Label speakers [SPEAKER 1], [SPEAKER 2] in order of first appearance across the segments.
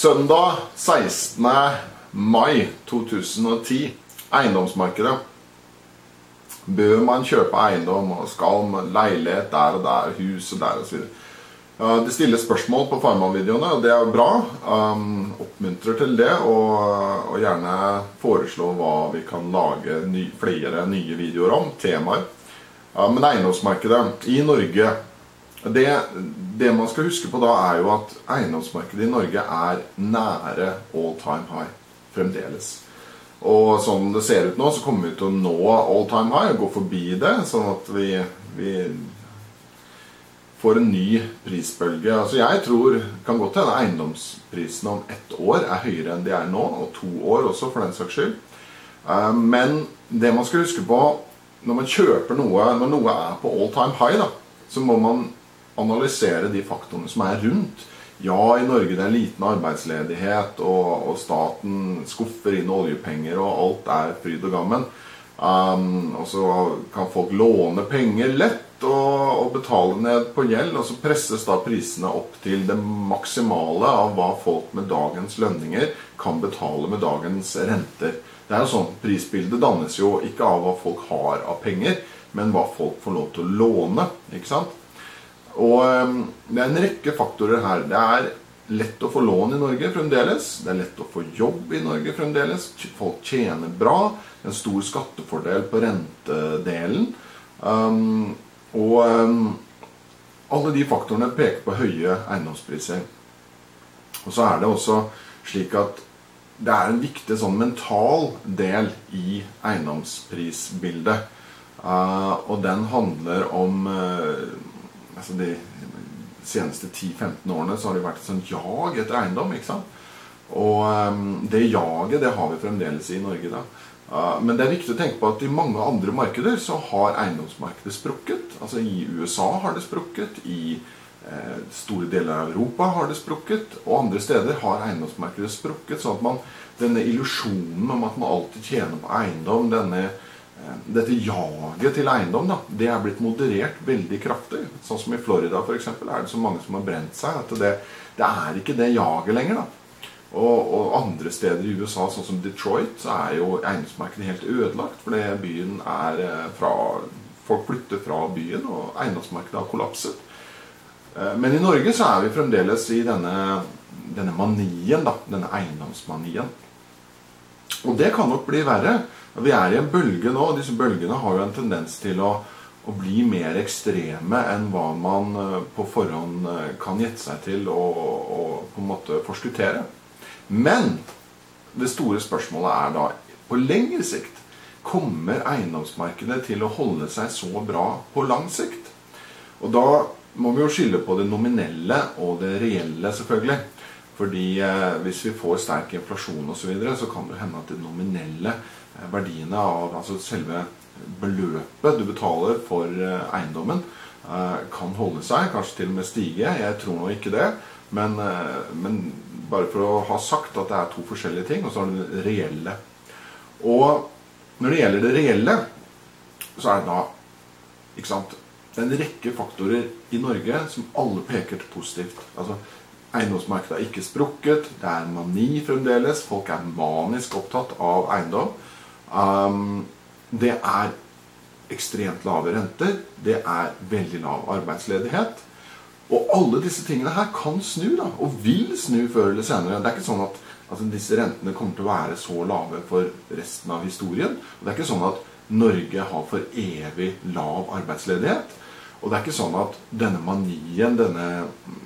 [SPEAKER 1] Søndag 16. mai 2010. Eiendomsmarkedet. Bør man kjøpe eiendom, og skal man leilighet der og der, hus og der osv.? Det stilles spørsmål på Farman-videoene, og det er bra. Um, oppmuntrer til det, og, og, gjerne foreslå hva vi kan lage ny, flere nye videoer om. Temaer. Uh, men eiendomsmarkedet i Norge det, det, man skal huske på da, er jo at eiendomsmarkedet i Norge er nære all time high fremdeles. Og sånn det ser ut nå, så kommer vi til å nå all time high og gå forbi det, sånn at vi, vi får en ny prisbølge. Altså Jeg tror kan godt hende eiendomsprisene om ett år er høyere enn de er nå, og to år også, for den saks skyld. Eh, men det man skal huske på når man kjøper noe når noe er på all time high, da, så må man analysere de faktorene som er rundt. Ja, i Norge det er liten arbeidsledighet, og, og staten skuffer inn oljepenger, og alt er fryd og gammen. Um, og så kan folk låne penger lett og, og betale ned på gjeld, og så presses da prisene opp til det maksimale av hva folk med dagens lønninger kan betale med dagens renter. Det er jo sånn, Prisbildet dannes jo ikke av hva folk har av penger, men hva folk får lov til å låne. ikke sant? Og um, Det er en rekke faktorer her. Det er lett å få lån i Norge fremdeles. Det er lett å få jobb i Norge fremdeles. Folk tjener bra. Det er En stor skattefordel på rentedelen. Um, og um, alle de faktorene peker på høye eiendomspriser. Og så er det også slik at det er en viktig sånn mental del i eiendomsprisbildet. Uh, og den handler om uh, altså De seneste 10-15 årene så har det vært et sånt jag etter eiendom. ikke sant? Og um, det jaget det har vi fremdeles i Norge. da. Men det er viktig å tenke på at i mange andre markeder så har eiendomsmarkedet sprukket. Altså I USA har det sprukket, i uh, store deler av Europa har det sprukket, og andre steder har eiendomsmarkedet sprukket. sånn at man, denne illusjonen om at man alltid tjener på eiendom, denne, dette jaget til eiendom, da, det er blitt moderert veldig kraftig. Sånn som i Florida for eksempel, er det så mange som har brent seg. at det, det er ikke det jaget lenger. da. Og, og, andre steder i USA, sånn som Detroit, så er jo eiendomsmarkedet helt ødelagt. Fordi byen er eh, fra Folk flytter fra byen, og eiendomsmarkedet har kollapset. Eh, men i Norge så er vi fremdeles i denne, denne manien, da. Denne eiendomsmanien. Og det kan nok bli verre. Vi er i en bølge nå, og disse bølgene har jo en tendens til å, å bli mer ekstreme enn hva man eh, på forhånd kan gjette seg til og, og på en måte forskuttere. Men det store spørsmålet er da på lengre sikt Kommer eiendomsmarkedet til å holde seg så bra på lang sikt? Og da må vi jo skille på det nominelle og det reelle, selvfølgelig. Fordi eh, hvis vi får sterk inflasjon osv., så, videre, så kan det hende at det nominelle eh, verdiene av altså selve beløpet du betaler for eh, eiendommen, eh, kan holde seg, kanskje til og med stige. Jeg tror nå ikke det. Men, eh, men bare for å ha sagt at det er to forskjellige ting, og så er det reelle. Og når det gjelder det reelle, så er det da ikke sant, en rekke faktorer i Norge som alle peker til positivt. Altså, Eiendomsmarkedet er ikke sprukket, det er mani fremdeles. Folk er manisk opptatt av eiendom. Um, det er ekstremt lave renter. Det er veldig lav arbeidsledighet. Og alle disse tingene her kan snu, da, og vil snu før eller senere. Det er ikke sånn at altså, disse rentene kommer til å være så lave for resten av historien. Og det er ikke sånn at Norge har for evig lav arbeidsledighet. Og det er ikke sånn at denne manien, denne mm,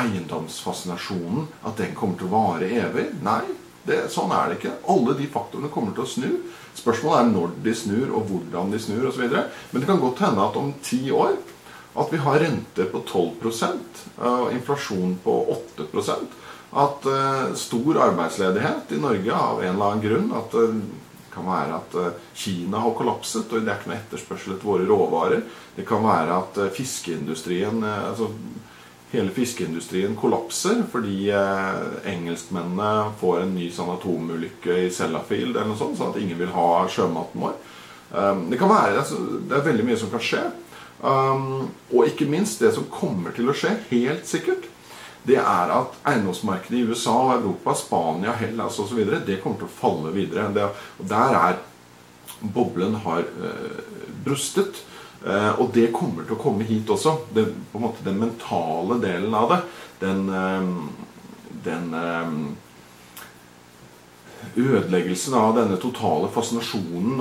[SPEAKER 1] eiendomsfascinasjonen, at den kommer til å vare evig. Nei, det, sånn er det ikke. Alle de faktorene kommer til å snu. Spørsmålet er når de snur, og hvordan de snur osv. Men det kan godt hende at om ti år at vi har renter på 12% og inflasjon på 8 At uh, stor arbeidsledighet i Norge av en eller annen grunn. At det uh, kan være at Kina har kollapset, og det er ikke noe etterspørsel etter våre råvarer. Det kan være at fiskeindustrien altså, Hele fiskeindustrien kollapser fordi engelskmennene får en ny sånn atomulykke i Sellafield, eller noe sånt, sånn at ingen vil ha sjømaten vår. Um, det kan være, altså, det er veldig mye som kan skje. Um, og ikke minst det som kommer til å skje, helt sikkert, det er at eiendomsmarkedet i USA og Europa, Spania, Hellas osv. det kommer til å falle videre. Og der er boblen har eh, brustet. Eh, og det kommer til å komme hit også. Det, på en måte Den mentale delen av det. Den, eh, den eh, ødeleggelsen av denne totale fascinasjonen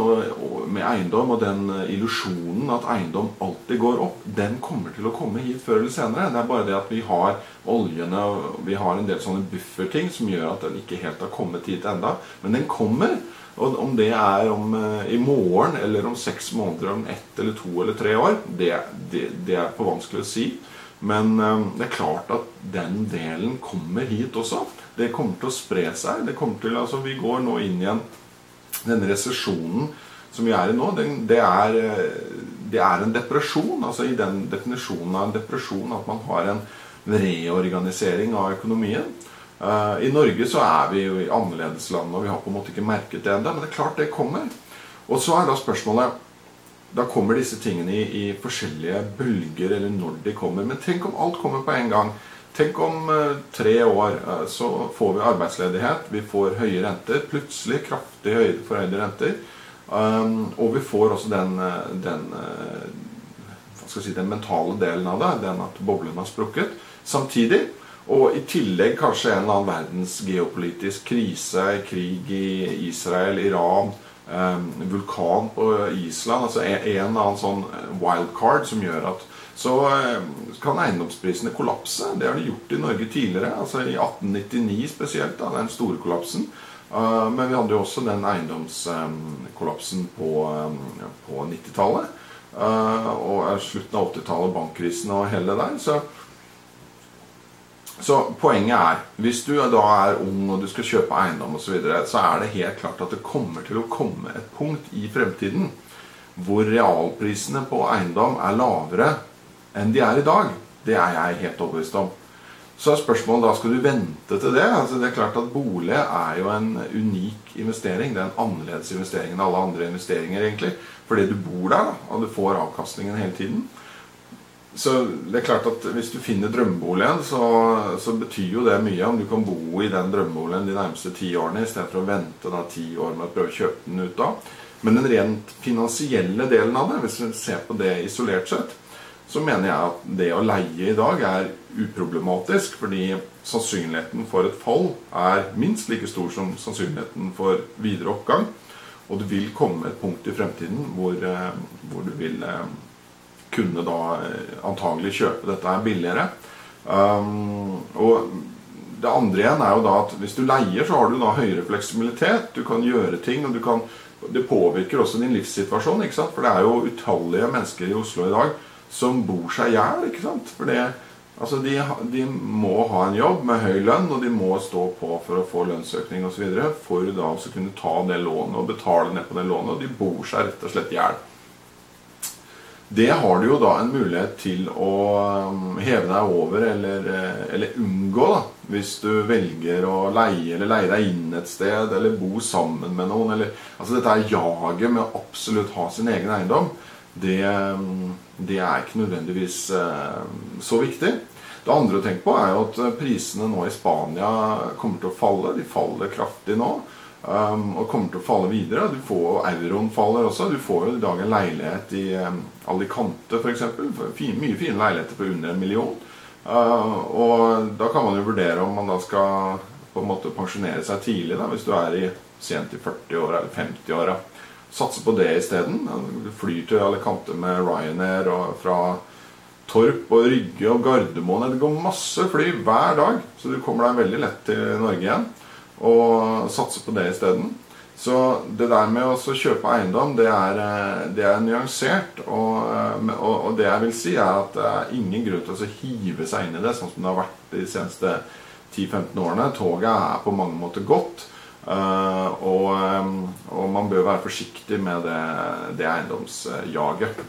[SPEAKER 1] med eiendom og den uh, illusjonen at eiendom alltid går opp, den kommer til å komme hit før eller senere. Det er bare det at vi har oljene og vi har en del sånne bufferting som gjør at den ikke helt har kommet hit enda. Men den kommer. Og om det er om, uh, i morgen eller om seks måneder, om ett eller to eller tre år, det, det, det er for vanskelig å si. Men uh, det er klart at den delen kommer hit også det kommer til å spre seg. Det kommer til, altså Vi går nå inn igjen Denne resesjonen som vi er i nå, det, det, er, det er en depresjon. altså I den definisjonen av en depresjon at man har en reorganisering av økonomien. Uh, I Norge så er vi jo i annerledesland, og vi har på en måte ikke merket det ennå. Men det er klart det kommer. Og så er da spørsmålet Da kommer disse tingene i, i forskjellige bølger, eller når de kommer. Men tenk om alt kommer på en gang. Tenk om uh, tre år uh, så får vi arbeidsledighet, vi får høye renter. Plutselig kraftig høy, forhøyde renter. Um, og vi får også den, eh, den, si, den, mentale delen av det, den at boblen har sprukket. Samtidig, og i tillegg kanskje en eller annen verdens geopolitisk krise, krig i Israel, Iran, vulkan på Island Altså en, eller annen sånn wildcard som gjør at så eh, kan eiendomsprisene kollapse. Det har de gjort i Norge tidligere, altså i 1899 spesielt, da, den store kollapsen. Eh, men vi hadde jo også den eiendomskollapsen på, eh, på 90-tallet. Og slutten av 80-tallet, bankkrisen og hele det der. Så, så, poenget er hvis du da er ung og du skal kjøpe eiendom osv., så, videre, så er det helt klart at det kommer til å komme et punkt i fremtiden hvor realprisene på eiendom er lavere enn de er i dag. Det er jeg helt overbevist om. Så er spørsmålet da skal du vente til det. Altså det er klart at Bolig er jo en unik investering. Det er en annerledes investering enn alle andre investeringer. egentlig. Fordi du bor der, da, og du får avkastningen hele tiden. Så det er klart at hvis du finner drømmeboligen, så, så, betyr jo det mye om du kan bo i den drømmeboligen de nærmeste ti årene istedenfor å vente da ti år med å prøve å kjøpe den ut av. Men den rent finansielle delen av det, hvis du ser på det isolert sett, så mener jeg at det å leie i dag er uproblematisk, fordi sannsynligheten for et fall er minst like stor som sannsynligheten for videre oppgang. Og det vil komme et punkt i fremtiden hvor, eh, hvor du vil eh, kunne da eh, antagelig kjøpe dette her billigere. Um, og det andre igjen er jo da at hvis du leier, så har du da høyere fleksibilitet. Du kan gjøre ting, og kan, det påvirker også din livssituasjon. ikke sant? For det er jo utallige mennesker i Oslo i dag som bor seg i hjel. For det, altså de, de, må ha en jobb med høy lønn, og de må stå på for å få lønnsøkning osv. For da å kunne ta det lånet og betale ned på det lånet. Og de bor seg rett og slett i hjel. Det har du jo da en mulighet til å um, heve deg over eller, eh, eller unngå, da. Hvis du velger å leie eller leie deg inn et sted eller bo sammen med noen. Eller, altså dette jaget med å absolutt ha sin egen eiendom det, det er ikke nødvendigvis eh, så viktig. Det andre å tenke på er jo at eh, prisene nå i Spania kommer til å falle. De faller kraftig nå. Um, og kommer til å falle videre. Du får, Euroen faller også. Du får jo i dag en leilighet i um, Alicante f.eks. Fin, mye fine leiligheter på under en million. Uh, og da kan man jo vurdere om man da skal på en måte pensjonere seg tidlig, da, hvis du er i sent i 40-åra eller 50-åra satse på det isteden. Du flyr til Alicante med Ryanair og fra Torp og Rygge og Gardermoen. Det går masse fly hver dag, så du kommer deg veldig lett til Norge igjen. Og satse på det isteden. Så det der med å kjøpe eiendom, det er, det er nyansert. Og, og, og, det jeg vil si, er at det er ingen grunn til å hive seg inn i det, sånn som det har vært de seneste 10-15 årene. Toget er på mange måter godt. Uh, og, og, man bør være forsiktig med det, det eiendomsjaget.